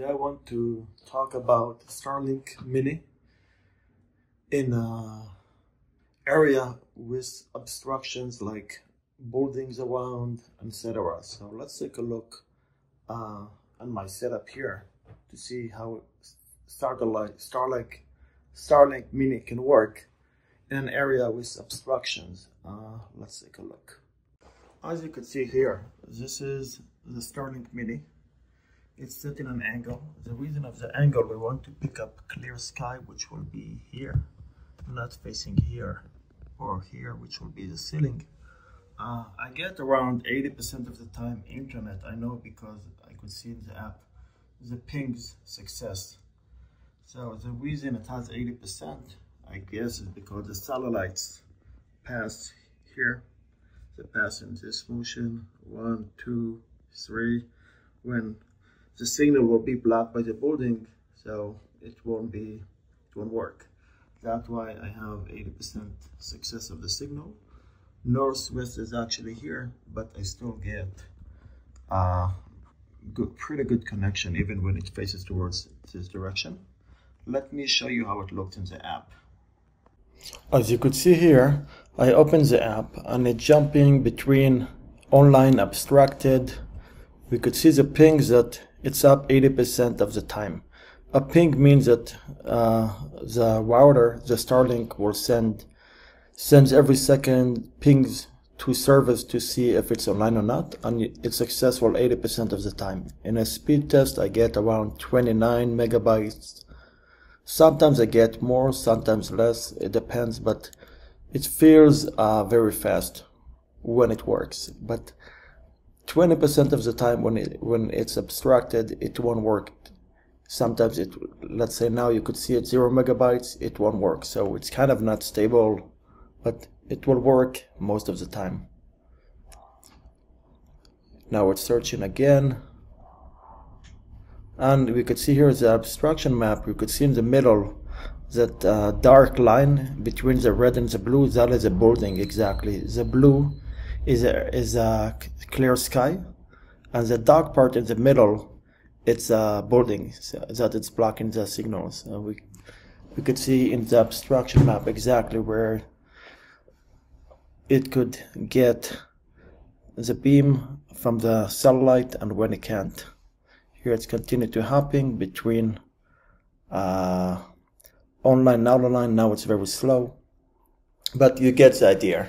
Today I want to talk about Starlink Mini in an area with obstructions like buildings around, etc. So let's take a look uh, on my setup here to see how Starlink, Starlink, Starlink Mini can work in an area with obstructions. Uh, let's take a look. As you can see here, this is the Starlink Mini it's set in an angle. The reason of the angle, we want to pick up clear sky, which will be here, not facing here or here, which will be the ceiling. Uh, I get around 80% of the time internet. I know because I could see in the app the ping's success. So the reason it has 80%, I guess, is because the satellites pass here. They pass in this motion, one, two, three. When the signal will be blocked by the building, so it won't be, it won't work. That's why I have 80% success of the signal. Northwest is actually here, but I still get a good, pretty good connection even when it faces towards this direction. Let me show you how it looks in the app. As you could see here, I open the app and it's jumping between online obstructed. We could see the pings that it's up 80% of the time. A ping means that uh, the router, the Starlink, will send sends every second pings to service to see if it's online or not, and it's successful 80% of the time. In a speed test, I get around 29 megabytes. Sometimes I get more, sometimes less. It depends, but it feels uh, very fast when it works. But 20% of the time when it when it's obstructed it won't work. Sometimes it let's say now you could see it zero megabytes it won't work. So it's kind of not stable but it will work most of the time. Now it's searching again. And we could see here the obstruction map. We could see in the middle that uh, dark line between the red and the blue. That is a building exactly. The blue is a, is a clear sky, and the dark part in the middle, it's a building that it's blocking the signals. We we could see in the obstruction map exactly where it could get the beam from the satellite and when it can't. Here it's continued to hopping between uh, online and offline. Now it's very slow, but you get the idea.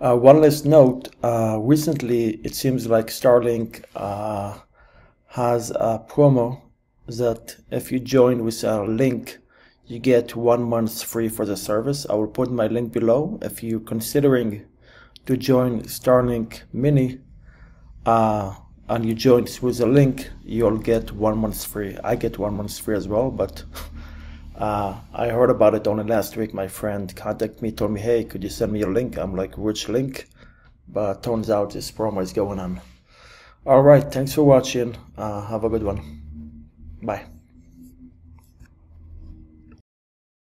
Uh, one last note, uh, recently it seems like Starlink uh, has a promo that if you join with a link, you get one month free for the service. I will put my link below. If you're considering to join Starlink Mini uh, and you join with a link, you'll get one month free. I get one month free as well, but Uh, I heard about it only last week. My friend contacted me, told me, hey, could you send me a link? I'm like, which link? But turns out this promo is going on. All right, thanks for watching. Uh, have a good one. Bye.